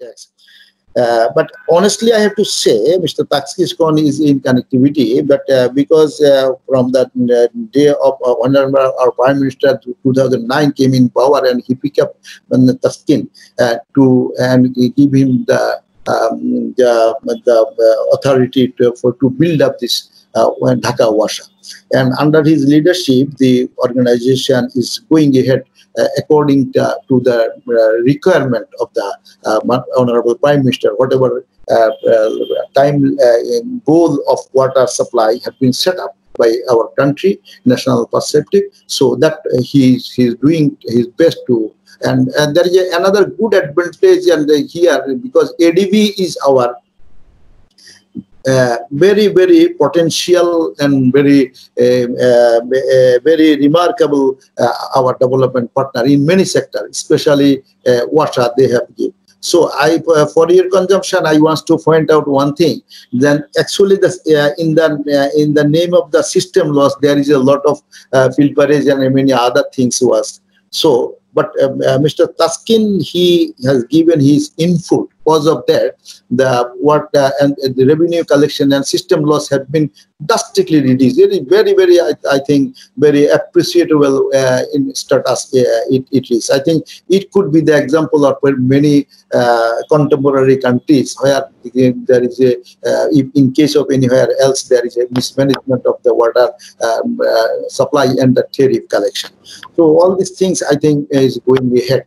tax. Uh, but honestly, I have to say, Mr. Taskiscon is in connectivity, but uh, because uh, from that uh, day of uh, Honorable our Prime Minister 2009 came in power and he picked up um, Taqsem uh, to and give him the um, the, the authority to, for to build up this uh, Dhaka WASA. And under his leadership, the organization is going ahead uh, according to, to the uh, requirement of the uh, Honorable Prime Minister, whatever time goal of water supply has been set up by our country, national perspective, so that he is doing his best to and, and there is another good advantage and here because ADB is our uh, very very potential and very uh, uh, uh very remarkable uh, our development partner in many sectors especially water they have given so I, uh, for your consumption, I want to point out one thing. Then actually, the uh, in the uh, in the name of the system loss, there is a lot of uh, filterage and many other things was. So but um, uh, Mr. Taqsem, he has given his input. Because of that, the what uh, and the revenue collection and system loss have been drastically reduced. It is very, very, I, I think, very appreciable uh, in status uh, it, it is. I think it could be the example of many uh, contemporary countries where there is a, uh, in case of anywhere else, there is a mismanagement of the water um, supply and the tariff collection. So all these things, I think, is going ahead.